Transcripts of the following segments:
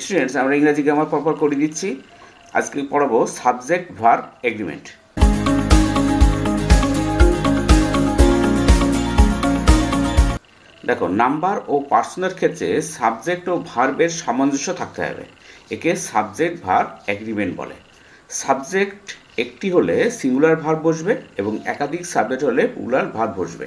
Students আমরা ইংরাজি grammar পরপর করে দিচ্ছি। আজকে পড়াবো সাবজেক্ট ভার এগ্রিমেন্ট দেখো নাম্বার ও পার্সনের ক্ষেত্রে সাবজেক্ট ও ভার্বের সামঞ্জস্য থাকতে হবে। একে সাবজেক্ট ভার এগ্রিমেন্ট বলে। সাবজেক্ট একটি হলে সিঙ্গুলার ভার বসবে এবং একাধিক সাবজেক্ট হলে পুলার ভার বসবে।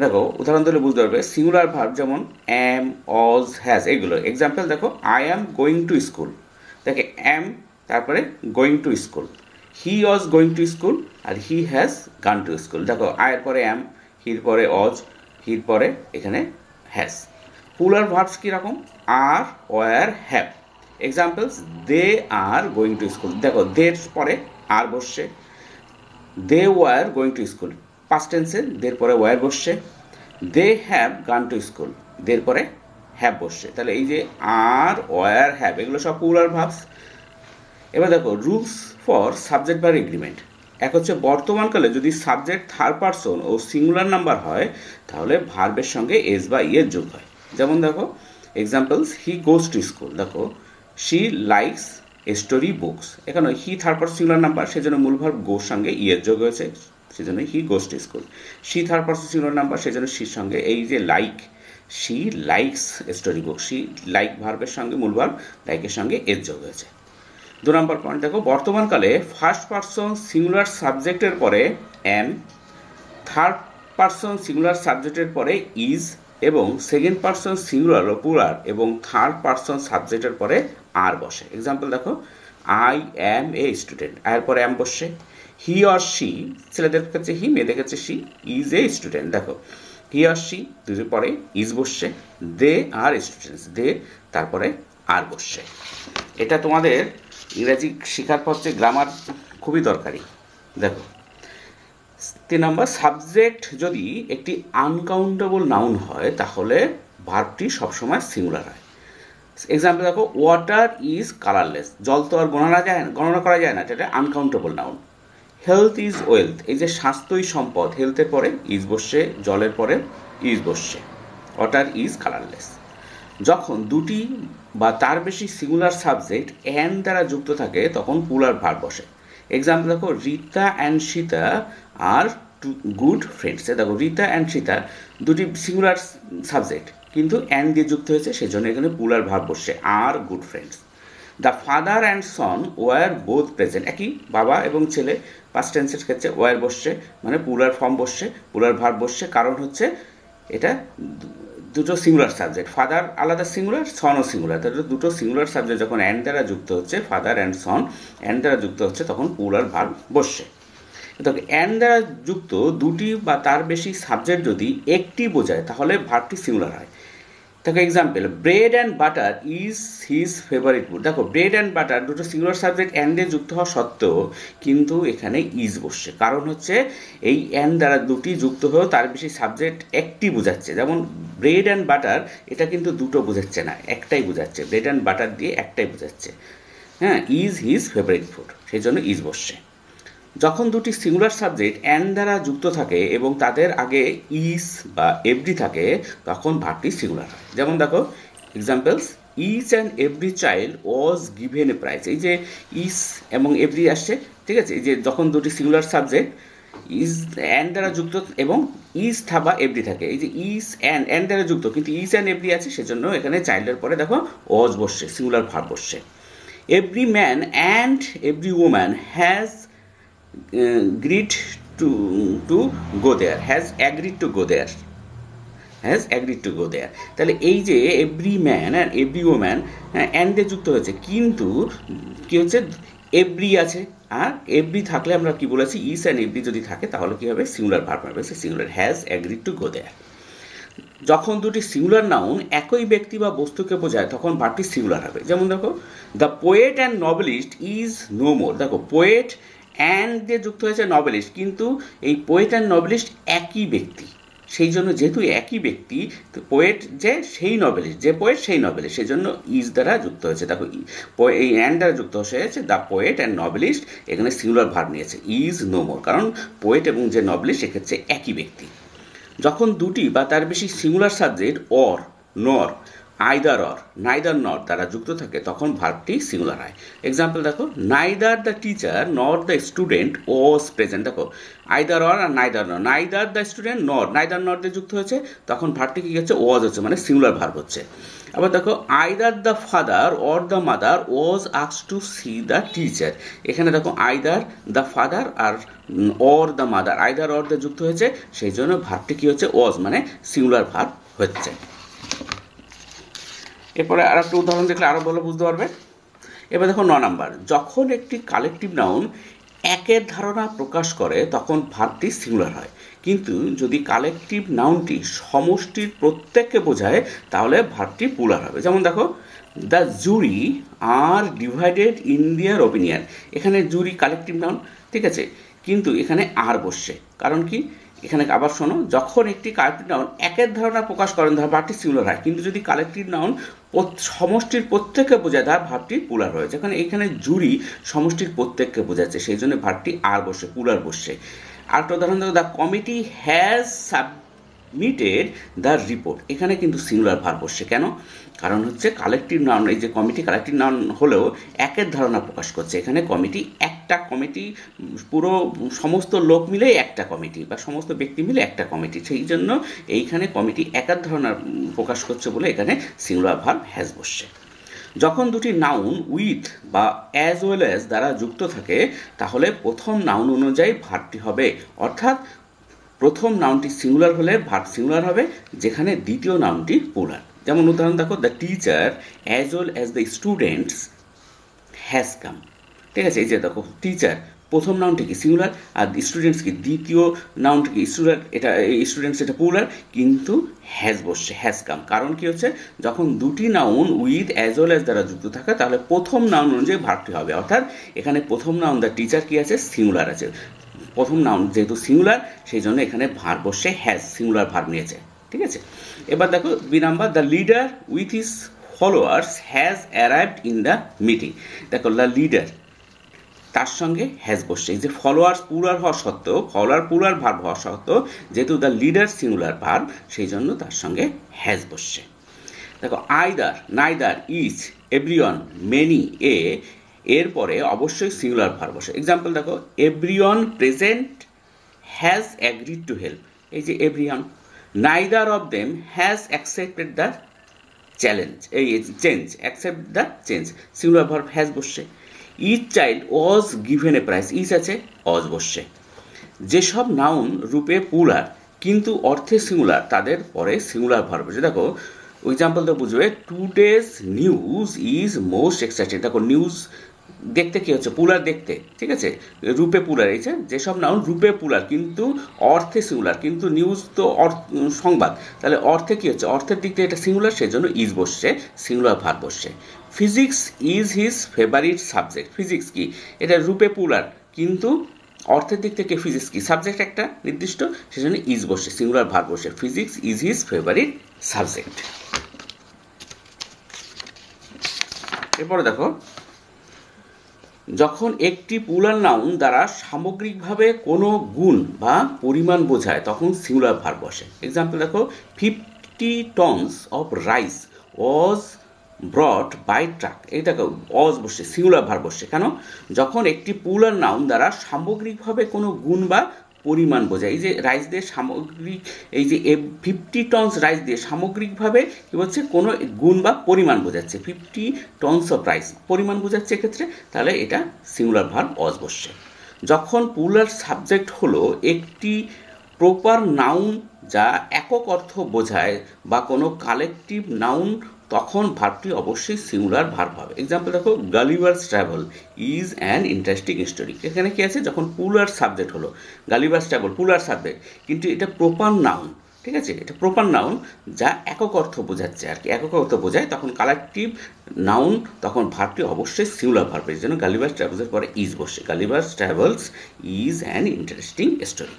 দেখো, উদাহরণ দিলে বুঝতে পারবে সিঙ্গুলার ভার্ব যেমন অ্যাম অজ হ্যাজ এগুলো। এক্সাম্পল দেখো I am going to school দেখে অ্যাম তারপরে going to school he was going to school R he has gone to school দেখো আয়ের পরে অ্যাম হির পরে অজ হির পরে এখানে হ্যাজ পুলার ভার্বস কীরকম are were have examples they are going to school দেখো দের পরে আর বসছে। They were going to school past টেন্সে দের পরে ওয়ার বসছে they have gone to school দের পরে হ্যাভ বসছে। তাহলে এই যে আর ওয়ার হ্যাভ এগুলো সব পুলার ভাবস এবার দেখো রুলস ফর সাবজেক্ট বার এগ্রিমেন্ট এক হচ্ছে বর্তমানকালে যদি সাবজেক্ট থার্ড পারসন ও সিঙ্গুলার নাম্বার হয়, তাহলে ভার্বের সঙ্গে এস বা ইয়ের যোগ হয়। যেমন দেখো examples he goes to school দেখো শি লাইকস স্টোরি বুকস এখানে he third person singular number সেজন্য মূল ভার্ব গোর সঙ্গে ইয়ের যোগ হয়েছে। সেজন্য he goes to school she third person singular number সেজন্য শির সঙ্গে, এই যে like she likes story book she like ভার্বের সঙ্গে মূল ভার্ব লাইকের সঙ্গে এর যোগ হয়েছে। দু নম্বর পয়েন্ট দেখো বর্তমানকালে ফার্স্ট পার্সন সিঙ্গুলার সাবজেক্টের পরে এম থার্ড পার্সন সিঙ্গুলার সাবজেক্টের পরে ইজ এবং সেকেন্ড পার্সন সিঙ্গুলার ও পুরার এবং থার্ড পার্সন সাবজেক্টের পরে আর বসে। এক্সাম্পল দেখো আই অ্যাম এ স্টুডেন্ট আয়ের পরে অ্যাম বসে হি অর শি ছেলেদের কাছে হি মেয়েদের কাছে শি ইজ এ স্টুডেন্ট দেখো। হি আর শি দুটোর পরে ইজ বসছে দে আর স্টুডেন্টস দে তারপরে আর বসছে। এটা তোমাদের ইংরাজি শেখার পথে গ্রামার খুবই দরকারি। দেখো, তিন নম্বর সাবজেক্ট যদি একটি আনকাউন্টেবল নাউন হয়, তাহলে ভার্বটি সবসময় সিঙ্গুলার হয়। এক্সাম্পল দেখো ওয়াটার ইজ কালারলেস জল তো আর গণনা যায় গণনা করা যায় না, এটা uncountable noun health is wealth এই যে স্বাস্থ্যই সম্পদ হেলথের পরে ইজ বসছে জলের পরে ইজ বসছে ওয়াটার ইজ কালারলেস যখন দুটি বা তার বেশি সিঙ্গুলার সাবজেক্ট অ্যান দ্বারা যুক্ত থাকে, তখন পুলার ভার বসে। এক্সাম্পল দেখো Rita and Sita are two good friends দেখো রীতা অ্যান্ড সীতা দুটি সিঙ্গুলার সাবজেক্ট কিন্তু অ্যান দিয়ে যুক্ত হয়েছে, সেজন্য এখানে পুলার ভার বসছে are good friends the father and son were both present একই বাবা এবং ছেলে পাস্ট টেন্সের ক্ষেত্রে ওয়ার বসছে মানে পুলার ফর্ম বসছে, পুলার ভার বসছে। কারণ হচ্ছে এটা দুটো সিঙ্গুলার সাবজেক্ট ফাদার আলাদা সিঙ্গুলার সনও সিঙ্গুলার তাহলে দুটো সিঙ্গুলার সাবজেক্ট যখন অ্যান্ড দ্বারা যুক্ত হচ্ছে ফাদার অ্যান্ড সন অ্যান্ড দ্বারা যুক্ত হচ্ছে, তখন পুলার ভার বসছে। তবে অ্যান্ড দ্বারা যুক্ত দুটি বা তার বেশি সাবজেক্ট যদি একটি বোঝায়, তাহলে ভার্বটি সিঙ্গুলার হয়। দেখো example bread and butter is his favourite food দেখো ব্রেড অ্যান্ড বাটার দুটো সিঙ্গুলার সাবজেক্ট অ্যান্ডে যুক্ত হওয়া সত্ত্বেও কিন্তু এখানে ইজ বসছে। কারণ হচ্ছে এই অ্যান্ড দ্বারা দুটি যুক্ত হয়েও তার বেশি সাবজেক্ট একটি বোঝাচ্ছে। যেমন ব্রেড অ্যান্ড বাটার এটা কিন্তু দুটো বোঝাচ্ছে না, একটাই বোঝাচ্ছে। ব্রেড অ্যান্ড বাটার দিয়ে একটাই বোঝাচ্ছে। হ্যাঁ ইজ হিজ ফেভারিট ফুড সেই জন্য ইজ বসছে। যখন দুটি সিঙ্গুলার সাবজেক্ট অ্যান দ্বারা যুক্ত থাকে এবং তাদের আগে ইস বা এভরি থাকে, তখন ভার্বটি সিঙ্গুলার হয়। যেমন দেখো examples each and every child was given a prize এই যে ইস এবং এভরি আসছে, ঠিক আছে? এই যে যখন দুটি সিঙ্গুলার সাবজেক্ট ইজ অ্যান দ্বারা যুক্ত এবং ইজ থাবা এভরি থাকে। এই যে ইস অ্যান্ড অ্যান দ্বারা যুক্ত, কিন্তু ইস অ্যান্ড এভরি আছে, সেজন্য এখানে চাইল্ডের পরে দেখো ওয়াজ বসছে সিঙ্গুলার ভার্ব বসছে। Every man and every woman has agreed to to go there, has agreed to go there has agreed to go there তাহলে এই যে every man and every woman অ্যান্ডে যুক্ত হয়েছে, কিন্তু কী হচ্ছে? এভরি আছে, আর এভরি থাকলে আমরা কি বলেছি? ইস অ্যান্ড এভরি যদি থাকে, তাহলে কী হবে? সিঙ্গুলার ভার্ব হবে সে singular has agreed to go there যখন দুটি সিঙ্গুলার নাউন একই ব্যক্তি বা বস্তুকে বোঝায়, তখন ভার্বটি সিঙ্গুলার হবে। যেমন দেখো the poet and novelist is no more দেখো পোয়েট অ্যান্ড দিয়ে যুক্ত হয়েছে নভেলিস্ট কিন্তু এই পোয়েট অ্যান্ড নভেলিস্ট একই ব্যক্তি। সেই জন্য যেহেতু একই ব্যক্তি, তো পোয়েট যে সেই নভেলিস্ট যে পোয়েট সেই নভেলিস্ট সেই জন্য ইজ দ্বারা যুক্ত হয়েছে। দেখো এই অ্যান্ড দ্বারা যুক্ত হয়েছে দ্য পোয়েট অ্যান্ড নভেলিস্ট এখানে সিঙ্গুলার ভার নিয়েছে। ইজ নো মোর কারণ পোয়েট এবং যে নভেলিস্ট সেক্ষেত্রে একই ব্যক্তি। যখন দুটি বা তার বেশি singular subject or nor either or, neither not দ্বারা যুক্ত থাকে, তখন ভার্বটি সিঙ্গুলার হয়। এক্সাম্পল দেখো, neither the teacher, not the student was present. দেখো, either or R neither not, neither the student, not, neither not দিয়ে যুক্ত হয়েছে, তখন ভার্বটি কী হচ্ছে? ওয়াজ হচ্ছে মানে সিঙ্গুলার ভার্ব হচ্ছে। আবার দেখো, either the father or the mother was আক্স to see the teacher. এখানে দেখো, either the father R or the mother, either or দিয়ে যুক্ত হয়েছে, সেই জন্য ভার্বটি কী হচ্ছে? ওয়াজ মানে সিঙ্গুলার ভার্ব হচ্ছে। এরপরে আর একটা উদাহরণ দেখলে আরও ভালো বুঝতে পারবে। এবার দেখো ন নাম্বার। যখন একটি কালেকটিভ নাউন একের ধারণা প্রকাশ করে, তখন ভাবটি সিঙ্গুলার হয়। কিন্তু যদি কালেকটিভ নাউনটি সমষ্টির প্রত্যেককে বোঝায়, তাহলে ভাবটি পুলার হবে। যেমন দেখো the jury are divided in their opinion এখানে জুরি কালেকটিভ নাউন ঠিক আছে? কিন্তু এখানে আর বসছে। কারণ কি? এখানে আবার শোনো, যখন একটি কালেক্টিভ নাউন একের ধারণা প্রকাশ করেন ধর ভাবটি সিঙ্গুলার হয়, কিন্তু যদি কালেক্টিভ নাউন সমষ্টির প্রত্যেককে বোঝায় তার ভাবটি পুলার হয়েছে। এখানে এখানে জুরি সমষ্টির প্রত্যেককে বোঝাচ্ছে, সেই জন্য ভাবটি আর বসে পুলার বসছে। আরেকটা উদাহরণ দেখো the committee has submitted the report এখানে কিন্তু সিঙ্গুলার ভার বসছে। কেন? কারণ হচ্ছে কালেকটিভ নাউন এই যে কমিটি কালেকটিভ নাউন হলেও একের ধারণা প্রকাশ করছে। এখানে কমিটি একটা কমিটি পুরো সমস্ত লোক মিলে একটা কমিটি বা সমস্ত ব্যক্তি মিলে একটা কমিটি সেই জন্য এইখানে কমিটি একার ধারণা প্রকাশ করছে বলে এখানে সিঙ্গুলার ভার হ্যাজ বসছে। যখন দুটি নাউন উইথ বা অ্যাজ ওয়েল অ্যাজ দ্বারা যুক্ত থাকে, তাহলে প্রথম নাউন অনুযায়ী ভারটি হবে। অর্থাৎ প্রথম নাউনটি সিঙ্গুলার হলে ভার সিঙ্গুলার হবে, যেখানে দ্বিতীয় নাউনটি পুলার যেমন উদাহরণ দেখো the teacher as well as the students has come ঠিক আছে, এই যে দেখো টিচার প্রথম নাউনটি কি সিঙ্গুলার আর স্টুডেন্টস কি দ্বিতীয় নাউনটি কি স্টুডেন্ট এটা স্টুডেন্টস এটা পুলার কিন্তু হ্যাজ বসছে হ্যাজ কাম কারণ কি হচ্ছে, যখন দুটি noun with as well as দ্বারা যুক্ত থাকে, তাহলে প্রথম নাউন অনুযায়ী ভার্বটি হবে। অর্থাৎ, এখানে প্রথম নাউন দ্য টিচার কি আছে সিঙ্গুলার আছে। প্রথম নাউন যেহেতু সিঙ্গুলার সেই জন্য এখানে ভার বসে হ্যাজ সিঙ্গুলার ভার নিয়েছে। ঠিক আছে? এবার দেখো B number the leader with his followers has arrived in the meeting দেখো দ্য লিডার তার সঙ্গে হ্যাজ বসছে। যে ফলোয়ার্স পুরার হওয়া সত্ত্বেও ফলোয়ার পুরার ভার হওয়া সত্ত্বেও, যেহেতু দ্য লিডার সিঙ্গুলার ভার সেই জন্য তার সঙ্গে হ্যাজ বসছে। দেখো either neither each everyone many a এরপরে অবশ্যই সিঙ্গুলার ভার বসে এক্সাম্পল দেখো everyone present has agreed to help এই যে everyone neither of them has accepted the challenge এই change accept the change singular verb has বসছে। Each child was given a prize each আছে অজ বসছে। যেসব নাউন রূপে পুলার কিন্তু অর্থে সিঙ্গুলার তাদের পরে সিঙ্গুলার ভার্ব বসে দেখো এক্সাম্পল তো বুঝবে today's news is most exciting দেখো নিউজ দেখতে কি হচ্ছে? পুলার দেখতে, ঠিক আছে? রূপে পুলার, এই যেসব নাউন রূপে পুলার, কিন্তু অর্থে সিঙ্গুলার কিন্তু নিউজ তো সংবাদ। তাহলে অর্থে কি হচ্ছে? অর্থের দিক থেকে এটা সিঙ্গুলার সেজন্য ইজ বসছে সিঙ্গুলার ভার বসছে। Physics is his favourite subject physics কি? এটা রূপে পুলার, কিন্তু অর্থের দিক থেকে ফিজিক্স কি? সাবজেক্ট একটা নির্দিষ্ট, সেজন্য ইজ বসে সিঙ্গুলার ভার বসে physics is his favourite subject এরপরে দেখো যখন একটি পুলার নাউন দ্বারা সামগ্রিকভাবে কোনো গুণ বা পরিমাণ বোঝায়, তখন সিঙ্গুলার ভার বসে। এক্সাম্পল দেখো fifty tons of rice was brought by truck এই দেখো অজ বসে সিঙ্গুলার ভার বসে। কেন? যখন একটি পুলার নাউন দ্বারা সামগ্রিকভাবে কোনো গুণ বা পরিমাণ বোঝায়। এই যে রাইস দিয়ে সামগ্রিক, এই যে ফিফটি টনস রাইস দিয়ে সামগ্রিকভাবে কী বলছে, কোনো গুণ বা পরিমাণ বোঝাচ্ছে। ফিফটি টনস অফ রাইস পরিমাণ বোঝাচ্ছে এক্ষেত্রে, তাহলে এটা সিঙ্গুলার ভার অজ বসছে যখন পুলার সাবজেক্ট হলো, একটি প্রপার নাউন যা একক অর্থ বোঝায় বা কোনো কালেকটিভ নাউন তখন ভার্বটি অবশ্যই সিঙ্গুলার ভার্ব হবে। এক্সাম্পল দেখো Gulliver's travel is an interesting story এখানে কি আছে? যখন পুলার সাবজেক্ট হলো গালিভার্স ট্রাভেল পুলার সাবজেক্ট কিন্তু এটা প্রপার নাউন ঠিক আছে? এটা প্রপার নাউন যা একক অর্থ বোঝাচ্ছে আর কি। একক অর্থ বোঝায়, তখন কালেকটিভ নাউন তখন ভার্বটি অবশ্যই সিঙ্গুলার ভার্ব এর জন্য গালিভার্স ট্রাভেলসের পরে ইজ বসে। Gulliver's travels is an interesting story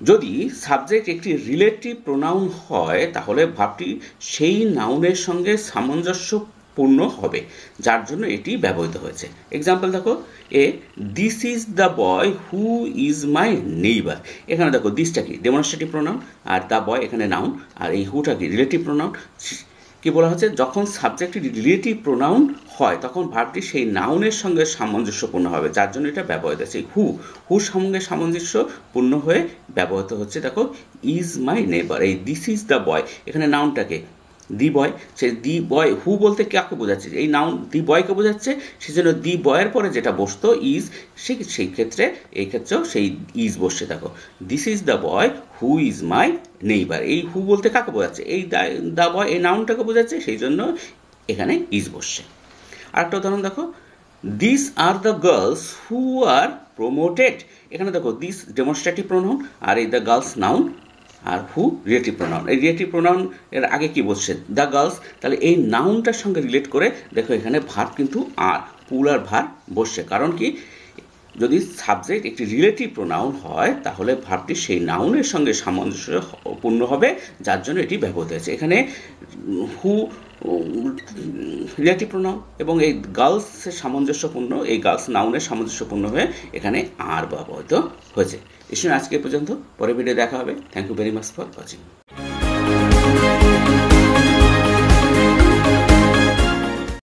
যদি সাবজেক্ট একটি রিলেটিভ প্রোনাউন হয়, তাহলে ভাবটি সেই নাউনের সঙ্গে সামঞ্জস্যপূর্ণ হবে, যার জন্য এটি ব্যবহৃত হয়েছে। এক্সাম্পল দেখো, এ this is the boy who is my neighbour এখানে দেখো দিসটা কি? ডেমনস্ট্রেটিভ প্রোনাউন আর দ্য বয় এখানে নাউন আর এই হুটা কি? রিলেটিভ প্রোনাউন কি বলা হচ্ছে? যখন সাবজেক্টটি রিলেটিভ প্রোনাউন হয়, তখন ভার্বটি সেই নাউনের সঙ্গে সামঞ্জস্যপূর্ণ হবে, যার জন্য এটা ব্যবহৃত হচ্ছে। হু হুর সঙ্গে সামঞ্জস্যপূর্ণ হয়ে ব্যবহৃত হচ্ছে, দেখো ইজ মাই নেবার এই দিস ইজ দ্য বয় এখানে নাউনটাকে দি বয় সে দি বয় হু বলতে কাকে বোঝাচ্ছে? এই নাউন দি বয়কে বোঝাচ্ছে, সেজন্য দি বয়ের পরে যেটা বসতো ইজ সে সেই ক্ষেত্রে, এই ক্ষেত্রেও সেই ইজ বসছে, দেখো। This is the boy who is my neighbour এই হু বলতে কাকে বোঝাচ্ছে? এই দ্য বয় এই নাউনটাকে বোঝাচ্ছে সেই জন্য এখানে ইজ বসছে। আরেকটা উদাহরণ দেখো। This are the girls who are promoted এখানে দেখো দিস ডেমনস্ট্রেটিভ প্রোনাউন আর এই দ্য গার্লস নাউন আর হু রিলেটিভ প্রোনাউন এই রিলেটিভ প্রোনাউন এর আগে কি বলছে? দ্য গার্লস তাহলে এই নাউনটার সঙ্গে রিলেট করে দেখো এখানে ভার কিন্তু আর পুলার ভার বসছে। কারণ কি? যদি সাবজেক্ট একটি রিলেটিভ প্রোনাউন হয়, তাহলে ভাবটি সেই নাউনের সঙ্গে সামঞ্জস্যপূর্ণ হবে, যার জন্য এটি ব্যবহৃত হয়েছে। এখানে হু রিলেটিভ প্রোনাউন এবং এই গার্লসের সামঞ্জস্যপূর্ণ, এই গার্লস নাউনের সামঞ্জস্যপূর্ণ হয়ে এখানে আর ব্যবহৃত হয়েছে। এই সময় আজকে পর্যন্ত। পরে ভিডিও দেখা হবে। Thank you very much for watching